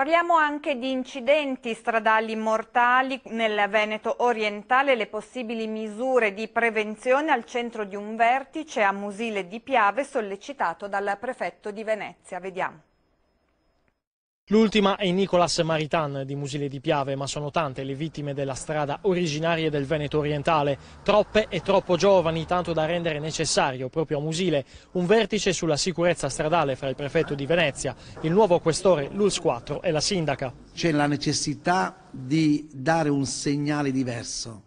Parliamo anche di incidenti stradali mortali nel Veneto orientale, le possibili misure di prevenzione al centro di un vertice a Musile di Piave sollecitato dal prefetto di Venezia. Vediamo. L'ultima è Nicolas Maritan di Musile di Piave, ma sono tante le vittime della strada originarie del Veneto orientale, troppe e troppo giovani, tanto da rendere necessario proprio a Musile un vertice sulla sicurezza stradale fra il prefetto di Venezia, il nuovo questore Luz 4 e la sindaca. C'è la necessità di dare un segnale diverso,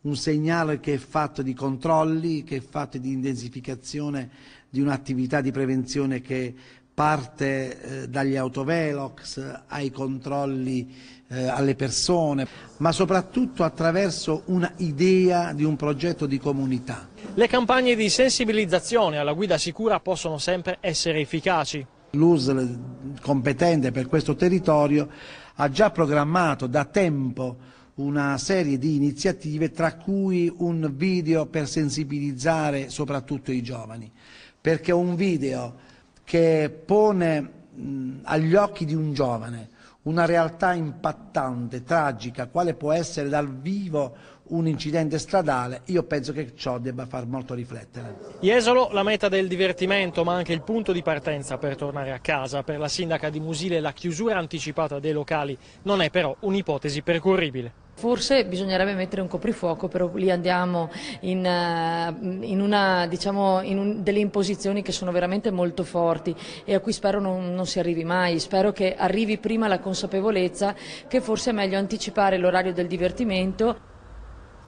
un segnale che è fatto di controlli, che è fatto di intensificazione di un'attività di prevenzione che parte eh, dagli autovelox ai controlli eh, alle persone, ma soprattutto attraverso una idea di un progetto di comunità. Le campagne di sensibilizzazione alla guida sicura possono sempre essere efficaci. L'USL competente per questo territorio ha già programmato da tempo una serie di iniziative tra cui un video per sensibilizzare soprattutto i giovani, perché un video che pone agli occhi di un giovane una realtà impattante, tragica, quale può essere dal vivo un incidente stradale, io penso che ciò debba far molto riflettere. Jesolo la meta del divertimento ma anche il punto di partenza per tornare a casa. Per la sindaca di Musile la chiusura anticipata dei locali non è però un'ipotesi percorribile. Forse bisognerebbe mettere un coprifuoco, però lì andiamo in, eh, in, una, diciamo, in un, delle imposizioni che sono veramente molto forti e a cui spero non, non si arrivi mai. Spero che arrivi prima la consapevolezza che forse è meglio anticipare l'orario del divertimento